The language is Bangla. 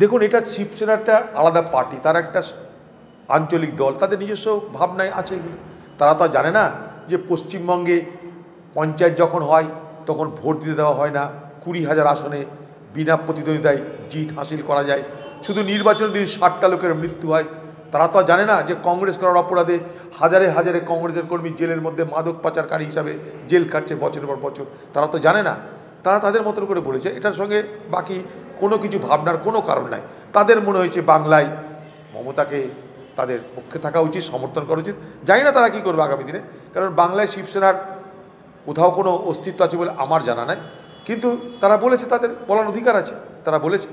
দেখুন, এটা শিবসেনাটা আলাদা পার্টি, তার একটা আঞ্চলিক দল, তাদের নিজস্ব ভাবনায় আছে এগুলো। তারা তো জানে না যে পশ্চিমবঙ্গে পঞ্চায়েত যখন হয়, তখন ভোট দিতে দেওয়া হয় না, কুড়ি হাজার আসনে বিনা প্রতিদ্বন্দ্বিতায় জিত হাসিল করা যায়। শুধু নির্বাচনের দিন ষাটটা লোকের মৃত্যু হয়। তারা তো জানে না যে কংগ্রেস করার অপরাধে হাজারে হাজারে কংগ্রেসের কর্মী জেলের মধ্যে মাদক পাচারকারী হিসাবে জেল কাটছে বছরের পর বছর। তারা তো জানে না। তারা তাদের মতন করে বলেছে, এটার সঙ্গে বাকি কোনো কিছু ভাবনার কোনো কারণ নাই। তাদের মনে হয়েছে বাংলায় মমতাকে তাদের পক্ষে থাকা উচিত, সমর্থন করা উচিত। জানি না তারা কী করবে আগামী দিনে, কারণ বাংলায় শিবসেনার কোথাও কোনো অস্তিত্ব আছে বলে আমার জানা নাই। কিন্তু তারা বলেছে, তাদের বলার অধিকার আছে, তারা বলেছে।